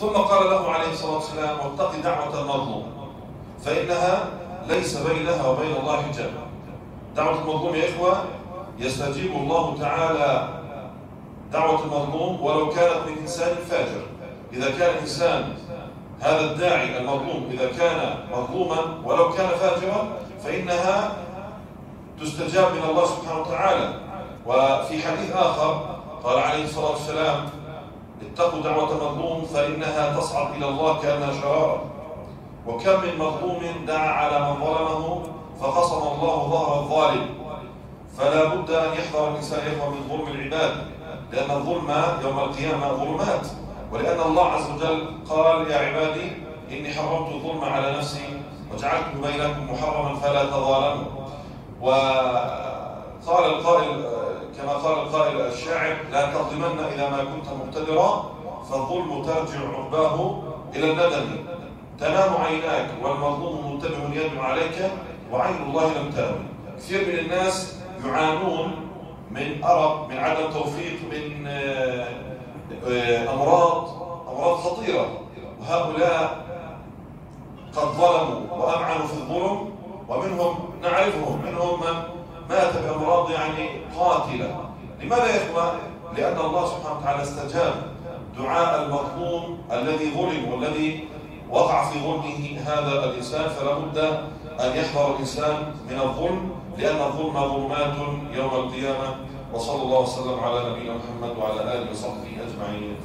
ثم قال له عليه الصلاة والسلام واتق دعوة المظلوم. فإنها ليس بينها وبين الله حجاب. دعوة المظلوم يا إخوة يستجيب الله تعالى دعوة المظلوم ولو كانت من إنسان فاجر إذا كان إنسان هذا الداعي المظلوم إذا كان مظلوما ولو كان فاجرا فإنها تستجاب من الله سبحانه وتعالى. وفي حديث آخر قال عليه الصلاة والسلام اتقوا دعوة مظلوم فإنها تصعد إلى الله كأنها شرارة. وكم من مظلوم دعا على من ظلمه فقصم الله ظهر الظالم. فلا بد أن يحذر الإنسان يحذر من ظلم العباد لأن الظلم يوم القيامة ظلمات. ولأن الله عز وجل قال يا عبادي إني حرمت الظلم على نفسي وجعلت بينكم محرما فلا تظالموا. وقال القائل كما قال القائل الشاعر لا تظلمن إذا ما كنت مقتدرا فالظلم ترجع عقباه إلى الندم. تنام عيناك والمظلوم منتبه يدعو عليك وعين الله لم تنم. كثير من الناس يعانون من أرق من عدم توفيق من أمراض أمراض خطيرة. وهؤلاء قد ظلموا وأمعنوا في الظلم ومنهم نعرفهم منهم من مات بأمراض يعني قاتلة. لماذا يا إخوة؟ لأن الله سبحانه وتعالى استجاب دعاء المظلوم الذي ظلم والذي وقع في ظلمه هذا الإنسان فلا بد أن يحذر الإنسان من الظلم لأن الظلم ظلمات يوم القيامة وصلى الله وسلم على نبينا محمد وعلى آله وصحبه أجمعين